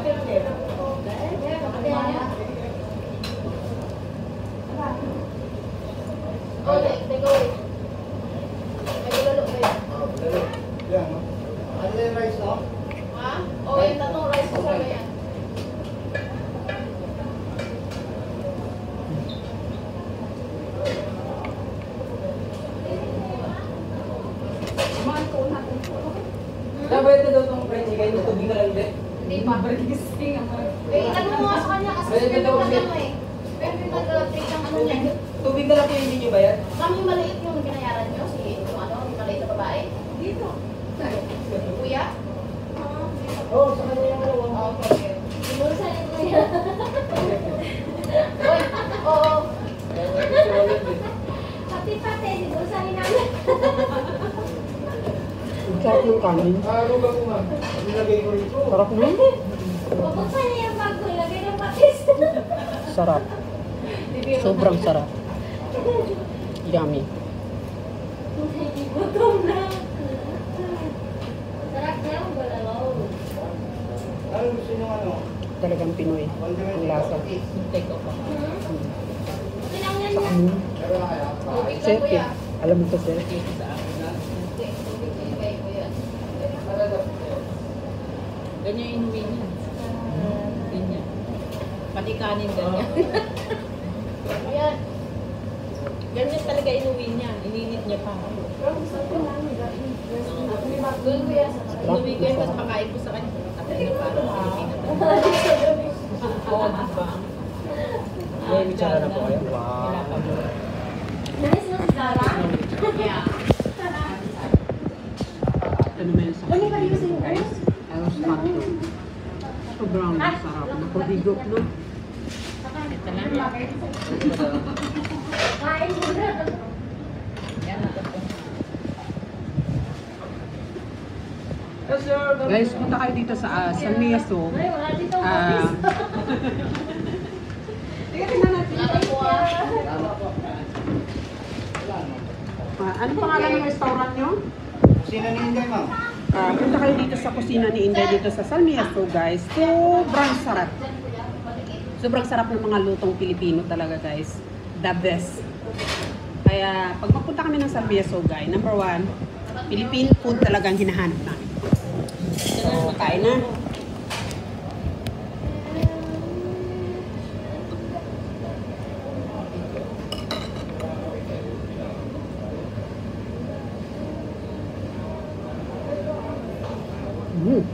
Okay, okay. Tubig na lang po yung hindi nyo bayad. Kami maliit yung binayaran niyo, si yung ano, yung maliit na babae. Dito. Kuya? Oo, oh, sa kanya yung ano. Oo, okay. Ni Kuya. Uy, oo. Pati-pati, ni namin. Ang sarap ng kanin. Ah, lugaw ko nga. Nilagay ko rito. Sarap na. Pabuksan niya yung bag ko, ilagay ng patis. Sarap. Sobrang sarap. Yummy. Talagang Pinoy. Ang lasa. Lang, Sir, kuya. alam mo to, sir? Take sa akin na. Hindi, tubig lang kay kuya. Ganyan yung inuwi niya. Ganyan. Pati kanin ganyan. Ganyan talaga inuwi niya. Ininit niya pa. Doon kuya. Inuwi ko yun, tapos pakain ko sa kanya. At ano parang Pilipina. Oo, di ba? May bitsara na po kayo? Wow. Nice na si Zara. Yeah. Ano ba yung sing guys? Ayos pa to. Sobrang sarap. Napabigok, no? Ito lang. Kain mo na. Guys, punta kayo dito sa uh, San Miaso. Ay, wala dito. Ah, po ah. ah, ano pangalan ng restaurant nyo? Sino ni Inday, ma'am? Ah, punta kayo dito sa kusina ni Inday dito sa San Miaso, guys. Sobrang sarap. Sobrang sarap ng mga lutong Pilipino talaga, guys. The best. Kaya, pag magpunta kami ng San Miaso, guys, number one, Philippine food talagang hinahanap namin. So, kain na. Mm.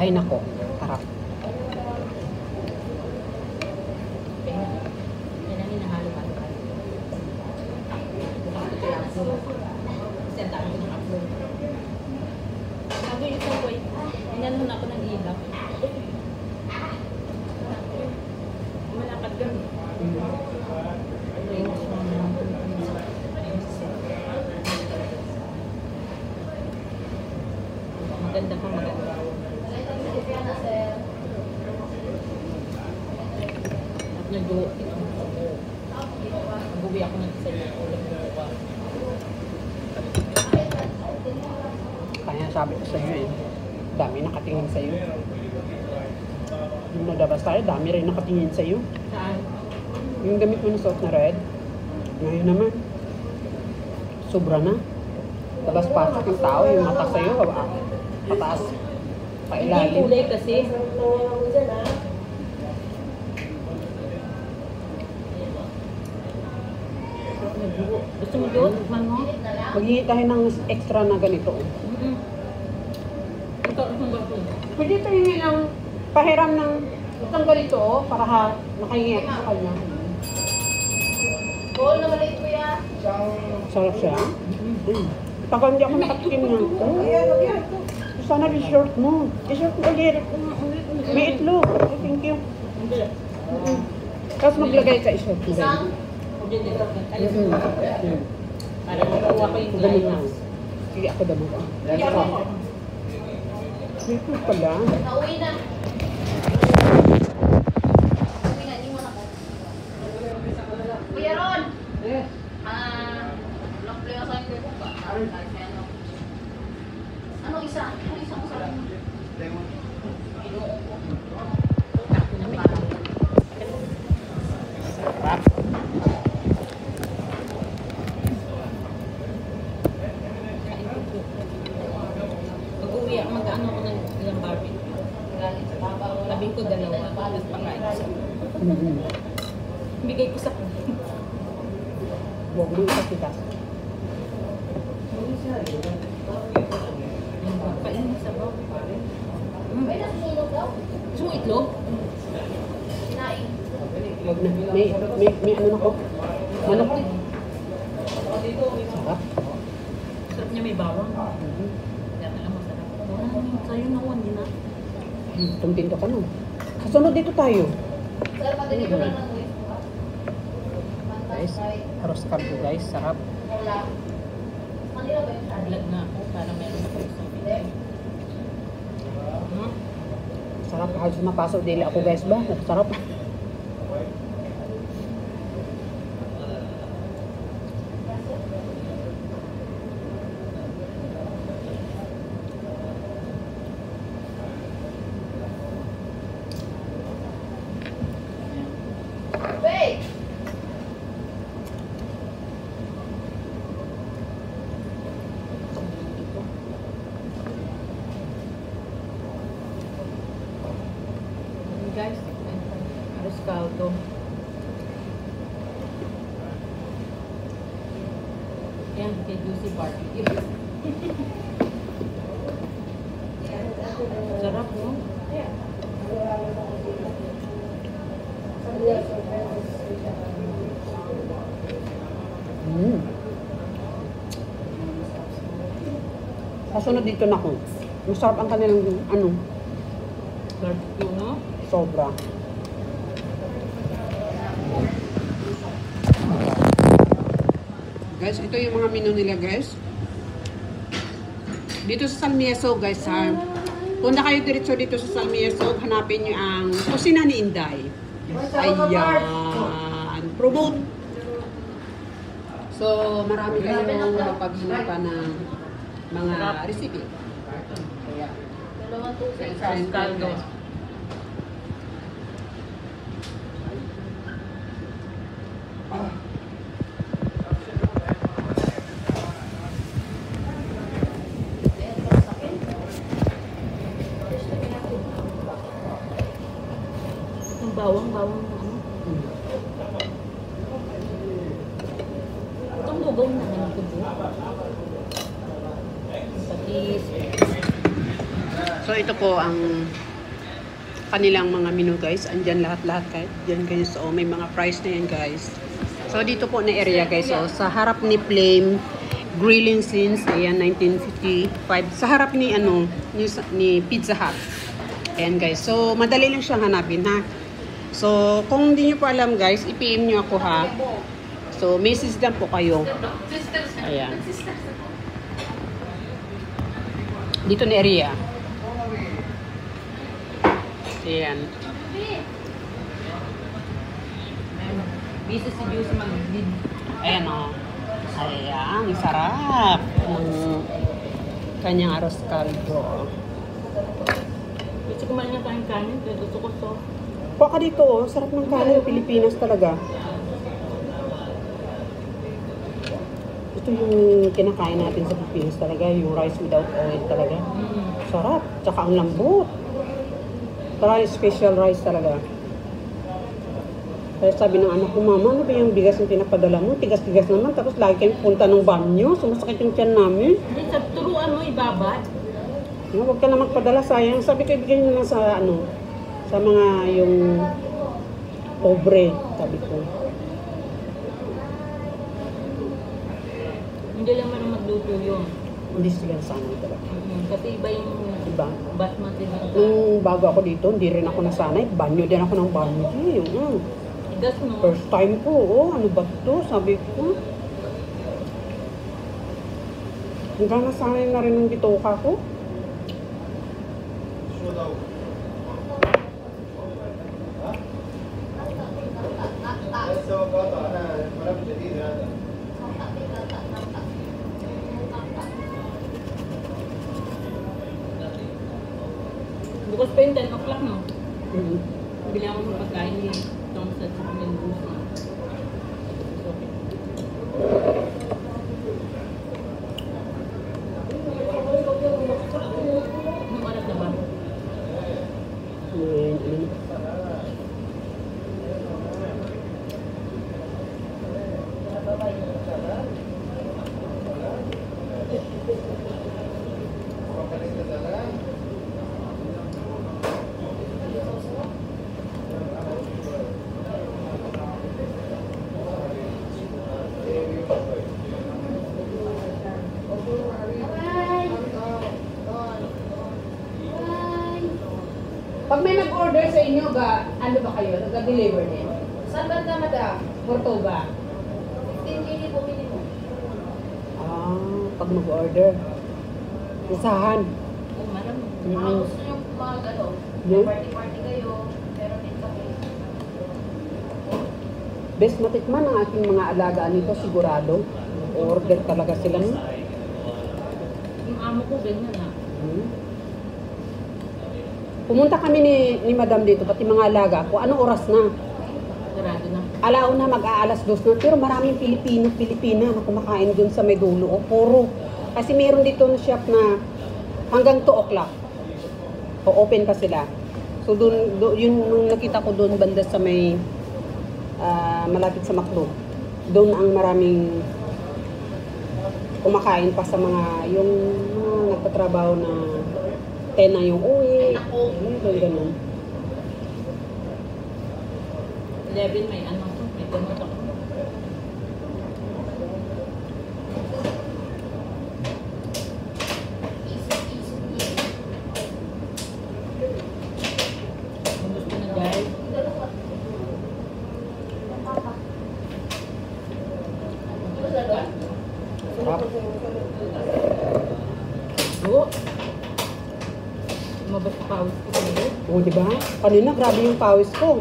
Ay nako, sarap. Yan ang hinahalo-halo ka. Kasi ang dami ko ng upload. Sabi ito ko, inanon ako ng ilaw. Malakad kami. Maganda pa maganda. At nag-go, nag-uwi ako ng isa yung ulam ng buka. Kaya sabi ko sa iyo eh, dami nakatingin sa iyo. Nung nagabas tayo, dami rin nakatingin sa iyo. Saan? Yung gamit mo ng suot na red, ngayon naman, sobra na. Labas pasok yung tao, yung mata sa iyo, ah, pataas, Hindi pailalim. kulay kasi. Gusto mo doon? Mo? Maghingi tayo ng extra na ganito. Mm-mm. Ito, itong bago. Pwede tayo ng pahiram ng itong ganito, oh, para ha, nakahingi ako sa kanya. Bowl na maliit kuya. Isang... Sarap siya. Mm. Tagal hindi ako nakatikim ng ito. Sana dessert mo. Dessert mo ulit. May itlog. Oh, thank you. Tapos maglagay ka. Isang? Mo. Mm. Para makuha ko yung climax. na. Sige, ako damo ka. Dito pala. Nauwi na. Mm-hmm. Bigay ko sa Huwag mo ipakita. Kain mo sa baw. May nasusunog daw? Gusto mo itlog? Kinain. May, may, may ano na ko. Manok. Sarap. Sarap niya may bawang. Mhm. Kaya alam mo, sarap. Sa'yo na one, di na. Hmm, Tumtinto ka nun. Kasunod dito tayo. Sir, padali ko lang ng uwi. Guys, guys. Sarap. Vlog na ako para meron ako Hindi. Hmm? Sarap. Halos mapasok dili ako guys ba? Sarap. Wait! Ayun, guys. Aros caldo. Yan, kay Juicy Barbecue. Sarap, no? Mm. Kasunod dito na ko. Masarap ang kanilang ano, Barbecue, no? sobra. Guys, ito yung mga menu nila guys. Dito sa Salmieso guys ha. Punta kayo diretso dito sa Salmieso, hanapin nyo ang kusina ni Inday. Ayan. Promote. So, marami kayong mapaghanapan ng mga recipe. Kaya, Dalawang tubig. kain caldo. guys. Ayan, para sa akin. Yung bawang, bawang na ano. Mm. Itong lugaw na ano ko doon. Patis. So ito po ang kanilang mga menu guys. Andyan lahat-lahat guys. Diyan guys. So may mga price na yan guys. So dito po na area guys. So sa harap ni Flame Grilling Scenes. Ayan 1955. Sa harap ni ano ni, ni Pizza Hut. Ayan guys. So madali lang siyang hanapin ha. So kung hindi nyo po alam guys, i-PM nyo ako ha. So message lang po kayo. Ayan. Dito na area. Ayan. Busy si Juicy mag-lead. Ayan o. Ayan, sarap. Ang kanyang arroz caldo. Gusto ko man nga tayong kanin, kaya gusto ko to. Kuha ka dito oh. Sarap ng kanin. Pilipinas talaga. Ito yung kinakain natin sa Pilipinas talaga. Yung rice without oil talaga. Mm. Sarap. Tsaka ang lambot. Parang special rice talaga. Kaya sabi ng anak ko, Mama, ano ba yung bigas yung pinapadala mo? Tigas-tigas naman. Tapos lagi kayong punta ng banyo. Sumasakit yung tiyan namin. Hindi, sa turuan mo, ibabat. No, huwag ka na magpadala, sayang. Sabi ko, ibigay nyo lang sa ano, sa mga yung pobre, sabi ko. Hindi lang marunong magluto yun. Hindi sila sanay talaga. Kasi iba yung Diba? basmati na Nung bago ako dito, hindi rin ako nasanay. Banyo din ako ng banyo. Eh, mm. Igas no? First time ko, oh, ano ba to? Sabi ko. Hanggang nasanay na rin ng bitoka ko. So, bata na, marami siya dito. Bukas pa yung 10 o'clock, no? Mm. Bili ako ng pagkain ni Thompson sa Mendoza. Okay. Anong oras na ba? Ayan, ano. Pag may nag-order sa inyo, ga, ano ba kayo? Nag-deliver din? Saan banda, madam? Portoga. 15 kg po minimum. Ah, pag mag-order. Isahan. Oh, marami. Mm. Mga gusto nyo mag, ano, party-party kayo, meron din kami. Best matikman ang aking mga alagaan nito, sigurado. Order talaga sila. Yung amo ko, ganyan ah. Hmm. Pumunta kami ni, ni Madam dito, pati mga alaga ko. Anong oras na? Sarado na. Alauna mag-aalas dos na. Pero maraming Pilipino, Pilipina na kumakain dun sa may dulo. O, puro. Kasi meron dito na shop na hanggang 2 o'clock. O, open pa sila. So, dun, dun, yun nung nakita ko doon banda sa may ah, malapit sa Macdo. Doon ang maraming kumakain pa sa mga yung mga nagtatrabaho na 10 na yung uwi. Yung ganun. 11 may ano may gamot ako. Easy, easy, easy. Kung gusto na guys, Dalawa. Ano dalawa? Sarap. go. Lumabas pa pawis ko sa iyo. O, di ba? Kanina, grabe yung pawis ko.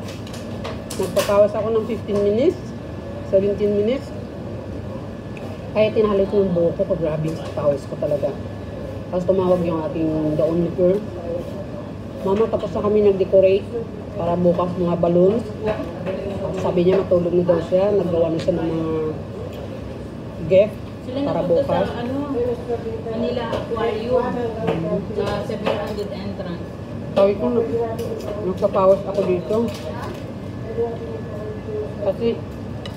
Nagpapawas ako ng 15 minutes, 17 minutes. Kaya tinahalit ko yung buhok ko, grabe yung pawis ko talaga. Tapos tumawag yung ating daon ni Pearl. Mama, tapos na kami nag-decorate para bukas mga balloons. Sabi niya matulog na daw siya, naggawa na siya ng mga gift Sila para bukas. sa ano, Manila Aquarium sa 700 entrance. Sabi ko, nag- nagpapawas ako dito. Kasi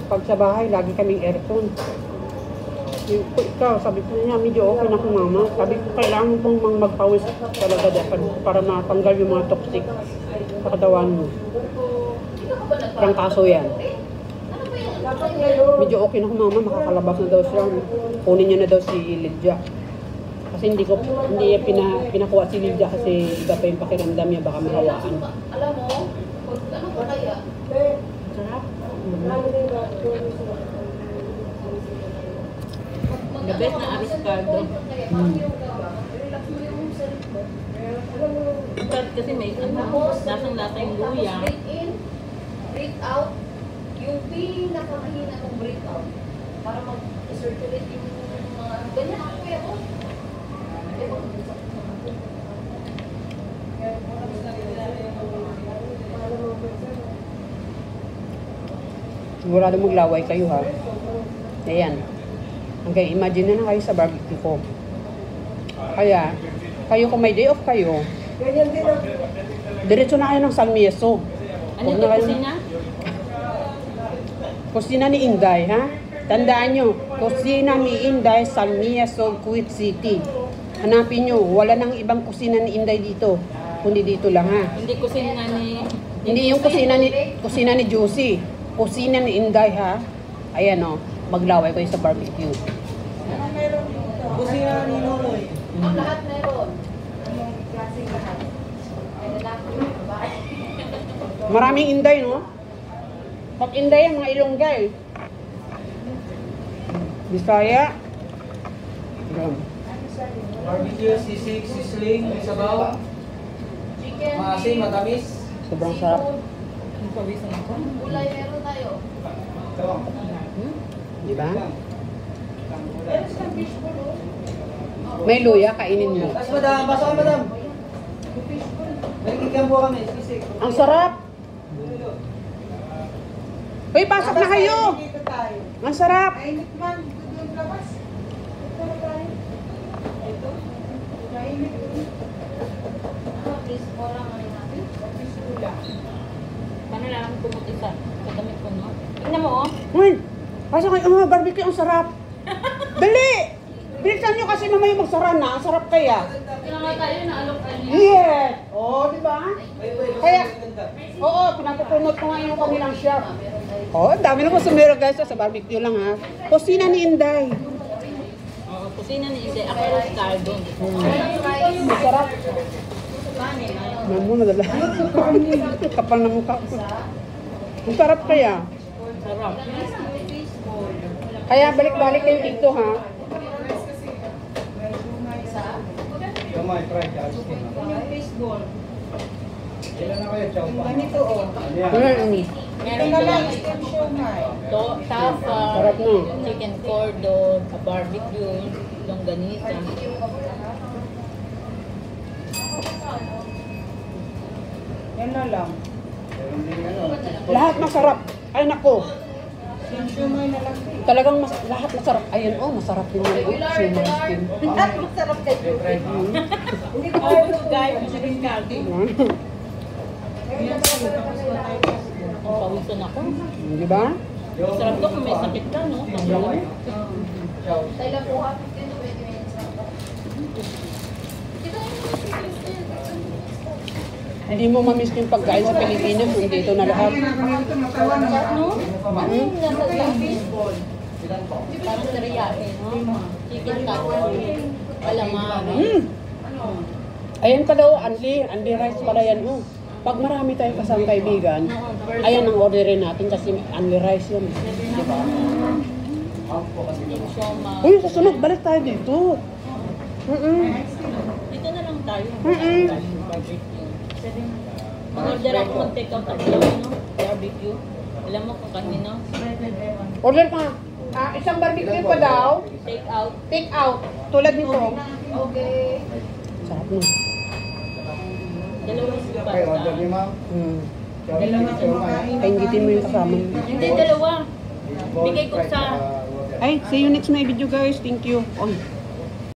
pag sa bahay, lagi kaming aircon. Yung, kung ikaw, sabi ko niya, medyo okay na kung mama. Sabi ko, kailangan mo pong mang magpawis talaga dapat para matanggal yung mga toxic sa katawan mo. Parang kaso yan. Medyo okay na kung mama, makakalabas na daw siya. Kunin niya na daw si Lydia. Kasi hindi ko, hindi niya pina, pinakuha si Lydia kasi iba pa yung pakiramdam niya, baka mahawaan. Alam mo, ano ba kaya? Sarap. The best na avocado. Ang sarap kasi may ano, Tapos, lasang-lasa yung luya. breathe in, breathe out. Yung pinakamahina mong breathe out. Para mag-circulate yung mga, ganyan ako kaya ko. Sigurado maglaway kayo ha. Ayan. Okay, imagine na na kayo sa barbecue ko. Kaya, kayo kung may day off kayo, diretso na kayo ng San Mieso. Ano yung kusina? Kusina ni Inday, ha? Tandaan nyo, kusina ni Inday, San Mieso, Kuwait City. Hanapin nyo, wala nang ibang kusina ni Inday dito. Kundi dito lang, ha? Hindi kusina ni... Hindi yung kusina ni kusina ni Juicy. Kusina ni Inday ha. Ayan o, maglaway kayo sa barbecue. Kusina ni Nonoy. Ang lahat meron. Anong klaseng lahat? Maraming Inday no? Pag Inday ang mga Ilonggay. Bisaya. Ayan. Barbecue, sisig, sisling, sabaw, Chicken, maasim, matamis. Sobrang sarap. Pawisan ako. gulay meron tayo. Ito. Hmm? Di ba? May luya, kainin mo. Tapos madam, basa madam. Bigyan po kami, sisig. Ang sarap. Uy, pasok na kayo. Ang sarap. Mainit man. Yung labas. Ito na tayo. Ito. Mainit. Ano, please, wala man natin. Bisula. Paano lang ako pumuti sa sa damit ko, no? Tingnan mo, oh. Uy, pasok kayo. Oh, barbecue, ang sarap. Dali. Bilisan nyo kasi mamaya magsara na. Ang sarap kaya. Kailangan nga tayo na alok Yes. Oh, di ba? Kaya-. Oo, pinapopromote ko nga yung kanilang shop. Oh, dami na kusumero guys sa barbecue lang ha. Kusina ni Inday. Oo, kusina ni Inde. Ako yung cardo. Ang sarap. Ano mo nadala? Kapal na mukha ko. Ang sarap kaya. Sarap. Kaya balik-balik kayo dito ha. Mga fried chicken. Yung baseball. Ilan na kayo, chow pa? Ganito oh. Ayan. Mm. Ito lang. Steam siomay. to, tapa, chicken cordon, barbecue, longganisa. Yan na lang. Lahat masarap. Ay nako. Siomay na lang. Talagang mas, lahat masarap. Ayun oh, masarap din yung oh, siomay steam. At masarap kayo. Hindi ko Oh, guys, chicken cardo. Ang pawisan ako. Di ba? Yung- Sarap to kung may sakit ka, no? Tayo lang po ha, 15 to 20 minutes lang po. Hindi mo mamiss yung pagkain sa Pilipinas kung dito na lahat. No? Yung nasa baseball? Po? Parang teriyaki, no? Chicken taco. Calamari. Mm. Ayan pa daw, Anli. Anli rice pala yan. Oh. Pag marami tayong kasama kaibigan, ayan ang orderin natin kasi Anli rice yan. Di ba? Half po kasi. Yung sioma. Uy, sa sunod, balik tayo dito. Mm-mm. Dito na lang tayo. Mm-mm. Barbecue. Mag-order ako mag-take out ako lang, no? Barbecue. Alam mo kung kanino? Order ka. Ah, isang barbecue pa daw. Take out. Take out. Tulad nito. Okay. Sarap na. Dalawang sipa Okay, order niyo ma'am. Hmm. Dalawa kumakain. Kaingitin mo yung kasama mo. Hindi, dalawa. Bigay ko sa- water. Ay, see you next my video guys. Thank you. Oh,